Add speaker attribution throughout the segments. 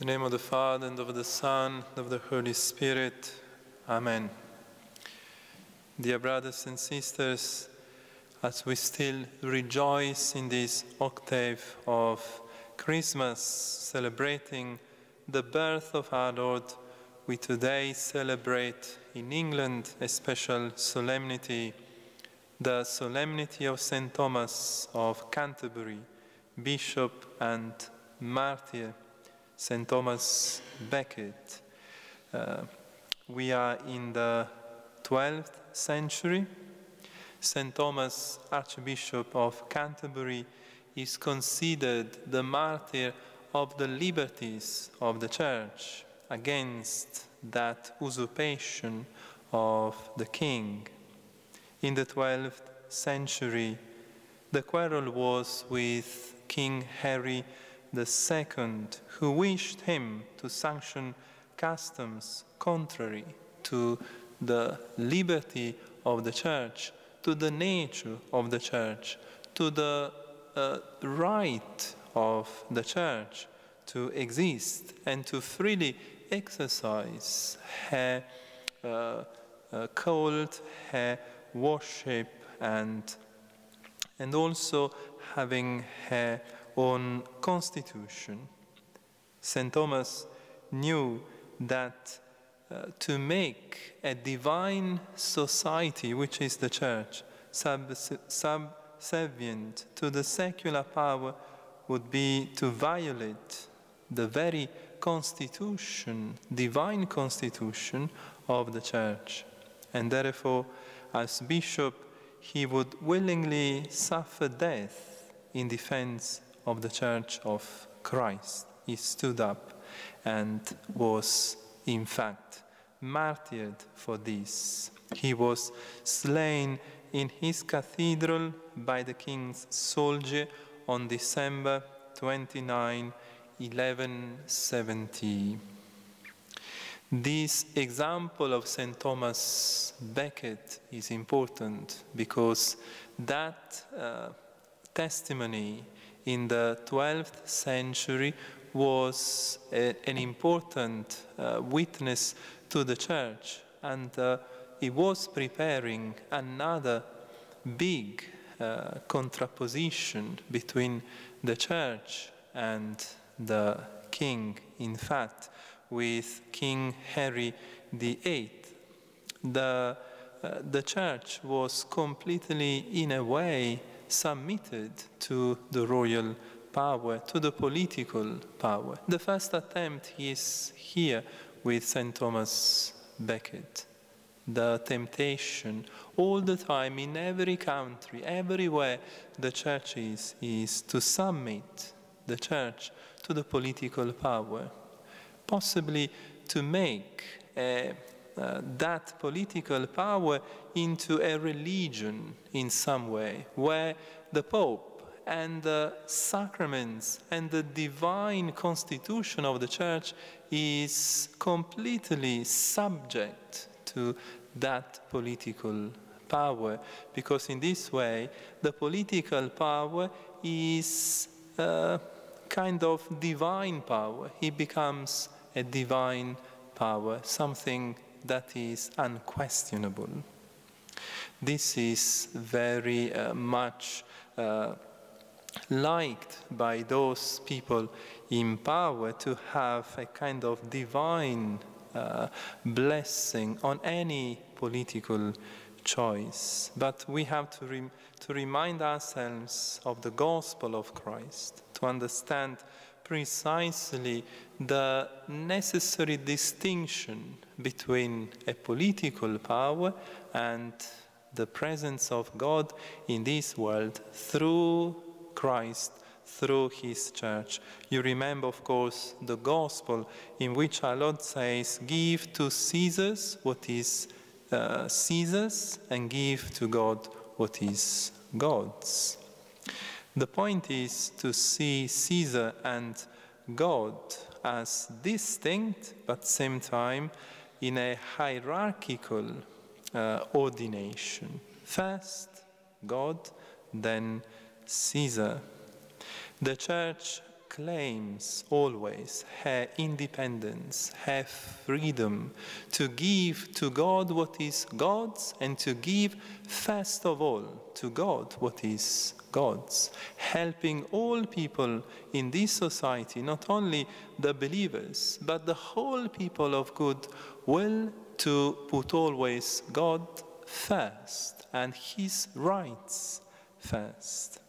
Speaker 1: the name of the Father, and of the Son, and of the Holy Spirit. Amen. Dear brothers and sisters, as we still rejoice in this octave of Christmas, celebrating the birth of our Lord, we today celebrate in England a special solemnity, the solemnity of St. Thomas of Canterbury, Bishop and Martyr. St. Thomas Becket. Uh, we are in the 12th century. St. Thomas, Archbishop of Canterbury, is considered the martyr of the liberties of the Church against that usurpation of the king. In the 12th century, the quarrel was with King Henry the second, who wished him to sanction customs contrary to the liberty of the church, to the nature of the church, to the uh, right of the church to exist and to freely exercise her uh, uh, cult, her worship, and, and also having her own constitution. St. Thomas knew that uh, to make a divine society, which is the church, sub subservient to the secular power would be to violate the very constitution, divine constitution of the church. And therefore, as bishop, he would willingly suffer death in defense of the Church of Christ. He stood up and was, in fact, martyred for this. He was slain in his cathedral by the king's soldier on December 29, 1170. This example of St. Thomas Becket is important because that uh, testimony in the 12th century was a, an important uh, witness to the church. And uh, he was preparing another big uh, contraposition between the church and the king in fact with king henry viii the, uh, the church was completely in a way submitted to the royal power, to the political power. The first attempt is here with St. Thomas Becket. The temptation all the time in every country, everywhere the church is, is to submit the church to the political power, possibly to make a uh, that political power into a religion in some way, where the Pope and the sacraments and the divine constitution of the church is completely subject to that political power. Because in this way the political power is a kind of divine power. It becomes a divine power something that is unquestionable. This is very uh, much uh, liked by those people in power to have a kind of divine uh, blessing on any political choice. But we have to, to remind ourselves of the gospel of Christ, to understand precisely the necessary distinction between a political power and the presence of God in this world through Christ, through His church. You remember, of course, the gospel in which our Lord says, Give to Caesar's what is uh, Caesar's, and give to God what is God's. The point is to see Caesar and God as distinct, but same time in a hierarchical uh, ordination. First God, then Caesar. The church claims always her independence, her freedom to give to God what is God's and to give first of all to God what is God's, helping all people in this society, not only the believers, but the whole people of good will to put always God first and his rights first.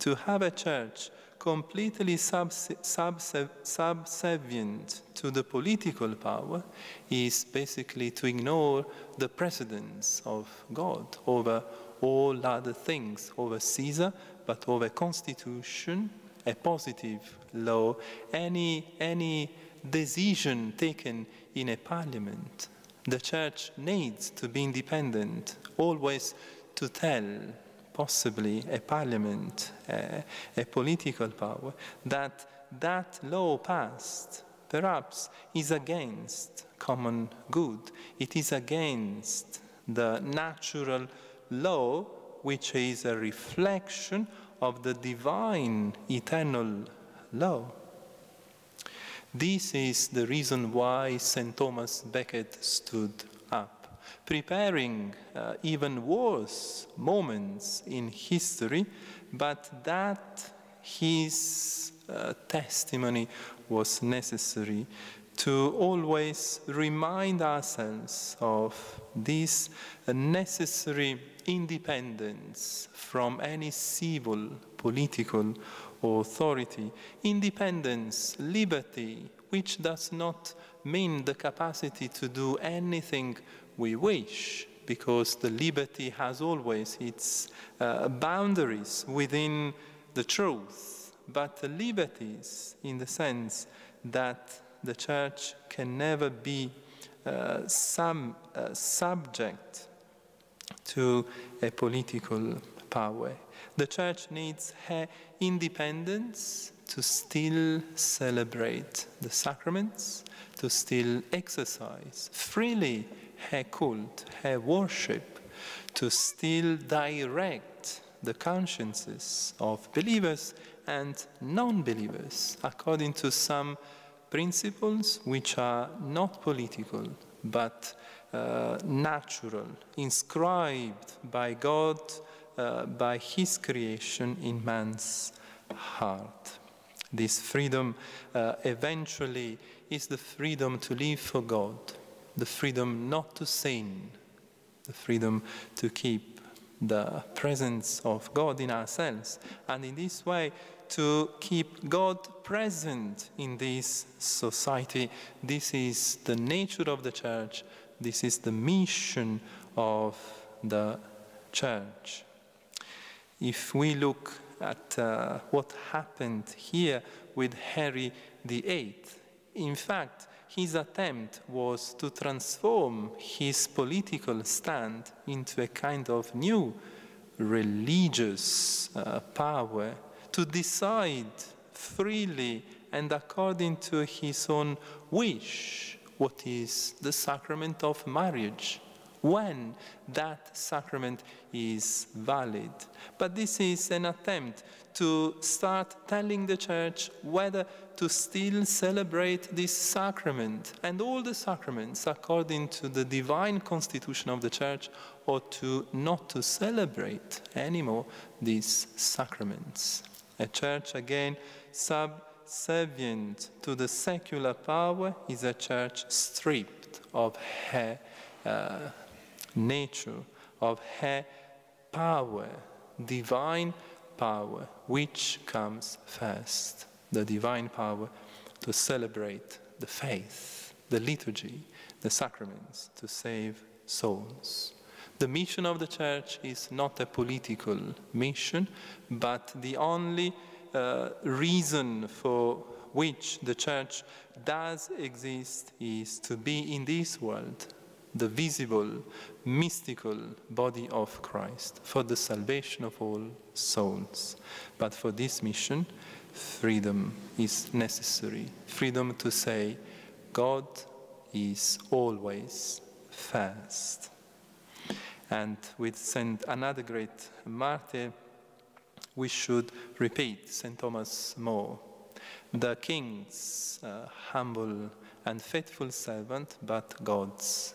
Speaker 1: To have a church completely subservient to the political power is basically to ignore the precedence of God over all other things, over Caesar, but over constitution, a positive law, any, any decision taken in a parliament. The church needs to be independent, always to tell possibly a parliament, a, political power, that that law passed perhaps is against common good. It is against the natural law, which is a reflection of the divine eternal law. This is the reason why St. Thomas Becket stood up preparing uh, even worse moments in history, but that his uh, testimony was necessary to always remind ourselves of this necessary independence from any civil political authority. Independence, liberty, which does not mean the capacity to do anything we wish, because the liberty has always its uh, boundaries within the truth, but the liberties in the sense that the church can never be uh, some, uh, subject to a political power. The church needs her independence to still celebrate the sacraments, to still exercise freely her cult, her worship, to still direct the consciences of believers and non believers according to some principles which are not political but uh, natural, inscribed by God, uh, by His creation in man's heart. This freedom uh, eventually is the freedom to live for God the freedom not to sin, the freedom to keep the presence of God in ourselves, and in this way to keep God present in this society. This is the nature of the church, this is the mission of the church. If we look at uh, what happened here with Henry VIII, in fact, his attempt was to transform his political stand into a kind of new religious uh, power to decide freely and according to his own wish what is the sacrament of marriage when that sacrament is valid. But this is an attempt to start telling the church whether to still celebrate this sacrament and all the sacraments according to the divine constitution of the church or to not to celebrate anymore these sacraments. A church again subservient to the secular power is a church stripped of her uh, nature, of her power, divine power, which comes first. The divine power to celebrate the faith, the liturgy, the sacraments, to save souls. The mission of the church is not a political mission, but the only uh, reason for which the church does exist is to be in this world the visible, mystical body of Christ for the salvation of all souls. But for this mission, freedom is necessary. Freedom to say, God is always fast. And with Saint another great martyr, we should repeat St. Thomas More. the king's uh, humble and faithful servant, but God's